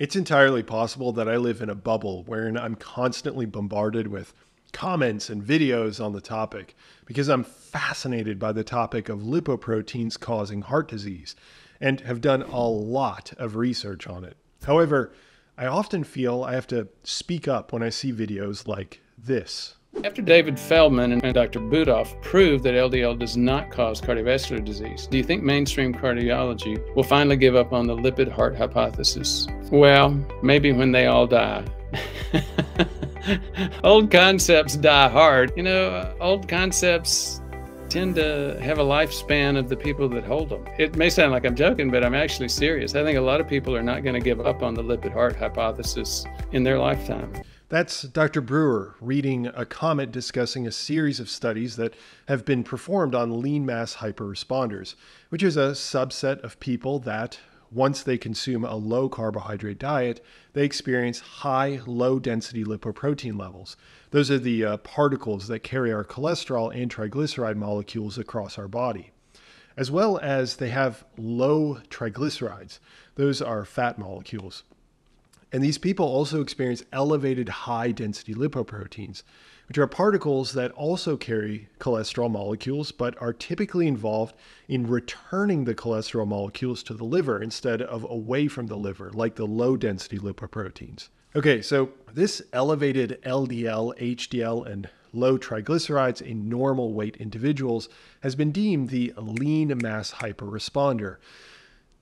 It's entirely possible that I live in a bubble wherein I'm constantly bombarded with comments and videos on the topic because I'm fascinated by the topic of lipoproteins causing heart disease and have done a lot of research on it. However, I often feel I have to speak up when I see videos like this. After David Feldman and Dr. Budoff proved that LDL does not cause cardiovascular disease, do you think mainstream cardiology will finally give up on the lipid heart hypothesis? Well, maybe when they all die. old concepts die hard. You know, uh, old concepts tend to have a lifespan of the people that hold them. It may sound like I'm joking, but I'm actually serious. I think a lot of people are not going to give up on the lipid heart hypothesis in their lifetime. That's Dr. Brewer reading a comment discussing a series of studies that have been performed on lean mass hyperresponders, which is a subset of people that, once they consume a low carbohydrate diet, they experience high, low density lipoprotein levels. Those are the uh, particles that carry our cholesterol and triglyceride molecules across our body. As well as they have low triglycerides, those are fat molecules. And these people also experience elevated high density lipoproteins, which are particles that also carry cholesterol molecules, but are typically involved in returning the cholesterol molecules to the liver instead of away from the liver, like the low density lipoproteins. Okay, so this elevated LDL, HDL, and low triglycerides in normal weight individuals has been deemed the lean mass hyperresponder.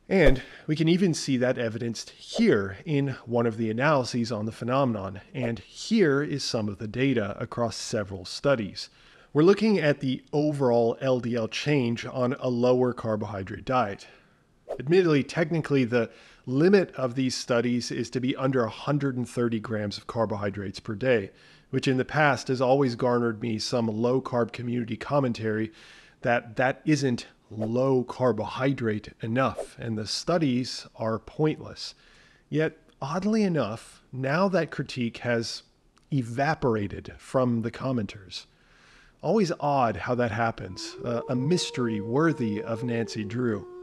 And we can even see that evidenced here in one of the analyses on the phenomenon. And here is some of the data across several studies. We're looking at the overall LDL change on a lower carbohydrate diet. Admittedly, technically, the limit of these studies is to be under 130 grams of carbohydrates per day, which in the past has always garnered me some low carb community commentary that that isn't low carbohydrate enough, and the studies are pointless. Yet, oddly enough, now that critique has evaporated from the commenters. Always odd how that happens, uh, a mystery worthy of Nancy Drew.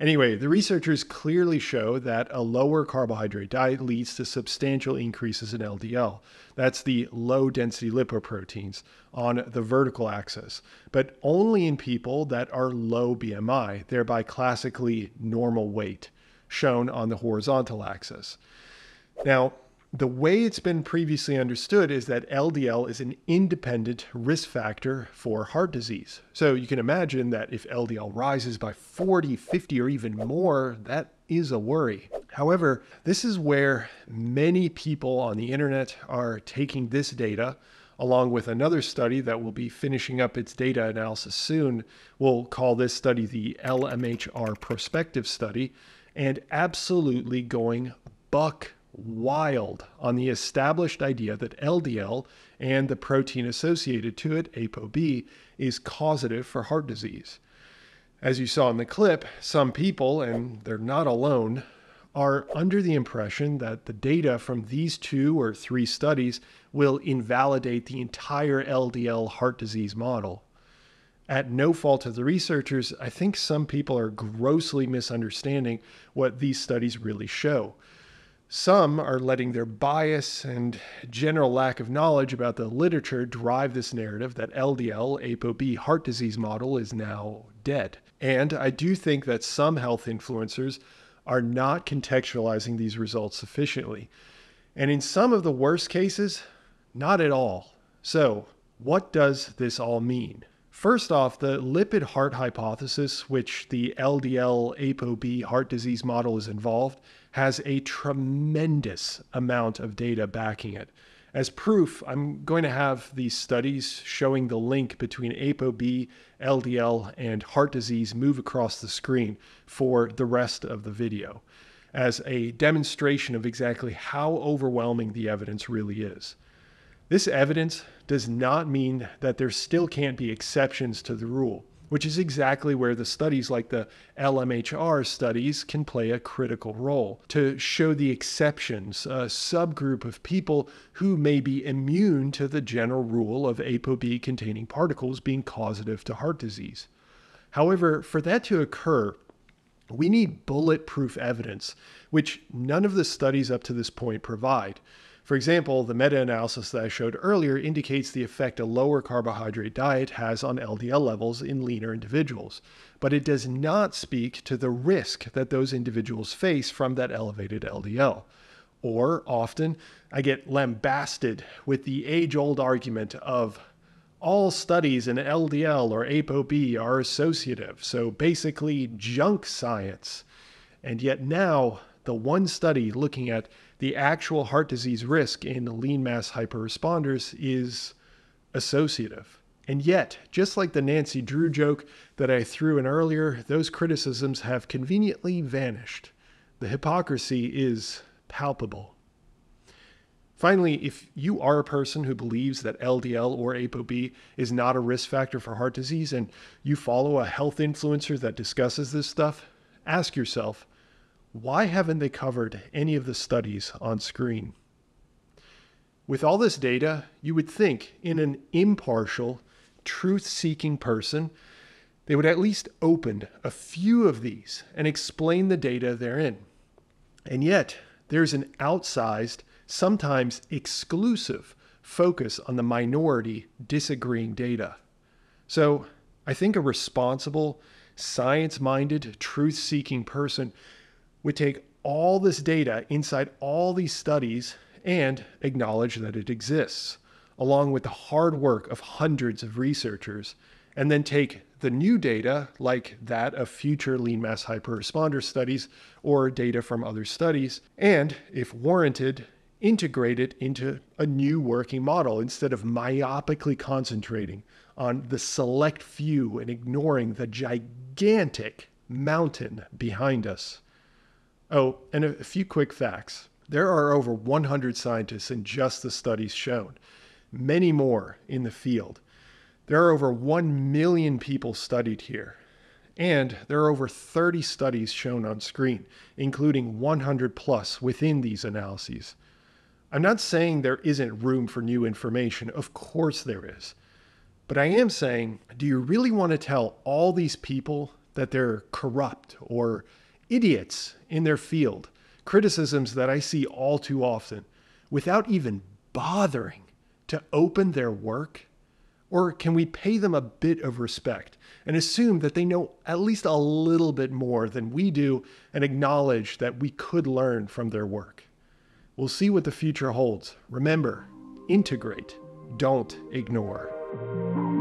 Anyway, the researchers clearly show that a lower carbohydrate diet leads to substantial increases in LDL. That's the low density lipoproteins on the vertical axis, but only in people that are low BMI, thereby classically normal weight, shown on the horizontal axis. Now, the way it's been previously understood is that LDL is an independent risk factor for heart disease. So you can imagine that if LDL rises by 40, 50, or even more, that is a worry. However, this is where many people on the internet are taking this data along with another study that will be finishing up its data analysis soon. We'll call this study the LMHR prospective study and absolutely going buck wild on the established idea that LDL and the protein associated to it, ApoB, is causative for heart disease. As you saw in the clip, some people, and they're not alone, are under the impression that the data from these two or three studies will invalidate the entire LDL heart disease model. At no fault of the researchers, I think some people are grossly misunderstanding what these studies really show. Some are letting their bias and general lack of knowledge about the literature drive this narrative that LDL ApoB heart disease model is now dead. And I do think that some health influencers are not contextualizing these results sufficiently. And in some of the worst cases, not at all. So, what does this all mean? First off, the lipid heart hypothesis, which the LDL ApoB heart disease model is involved, has a tremendous amount of data backing it. As proof, I'm going to have these studies showing the link between ApoB, LDL, and heart disease move across the screen for the rest of the video as a demonstration of exactly how overwhelming the evidence really is. This evidence does not mean that there still can't be exceptions to the rule which is exactly where the studies like the LMHR studies can play a critical role to show the exceptions, a subgroup of people who may be immune to the general rule of ApoB containing particles being causative to heart disease. However, for that to occur, We need bulletproof evidence, which none of the studies up to this point provide. For example, the meta analysis that I showed earlier indicates the effect a lower carbohydrate diet has on LDL levels in leaner individuals, but it does not speak to the risk that those individuals face from that elevated LDL. Or often, I get lambasted with the age old argument of all studies in LDL or ApoB are associative, so basically junk science. And yet now, the one study looking at the actual heart disease risk in lean mass hyperresponders is associative. And yet, just like the Nancy Drew joke that I threw in earlier, those criticisms have conveniently vanished. The hypocrisy is palpable. Finally, if you are a person who believes that LDL or ApoB is not a risk factor for heart disease and you follow a health influencer that discusses this stuff, ask yourself, why haven't they covered any of the studies on screen? With all this data, you would think in an impartial, truth seeking person, they would at least open a few of these and explain the data therein. And yet, there's an outsized, sometimes exclusive focus on the minority disagreeing data. So I think a responsible, science minded, truth seeking person would take all this data inside all these studies and acknowledge that it exists, along with the hard work of hundreds of researchers, and then take the new data, like that of future lean mass hyperresponder studies or data from other studies, and, if warranted, integrate it into a new working model instead of myopically concentrating on the select few and ignoring the gigantic mountain behind us. Oh, and a few quick facts. There are over 100 scientists in just the studies shown, many more in the field. There are over 1 million people studied here. And there are over 30 studies shown on screen, including 100 plus within these analyses. I'm not saying there isn't room for new information. Of course there is. But I am saying, do you really want to tell all these people that they're corrupt or idiots in their field? Criticisms that I see all too often without even bothering to open their work or can we pay them a bit of respect and assume that they know at least a little bit more than we do and acknowledge that we could learn from their work? We'll see what the future holds. Remember, integrate, don't ignore.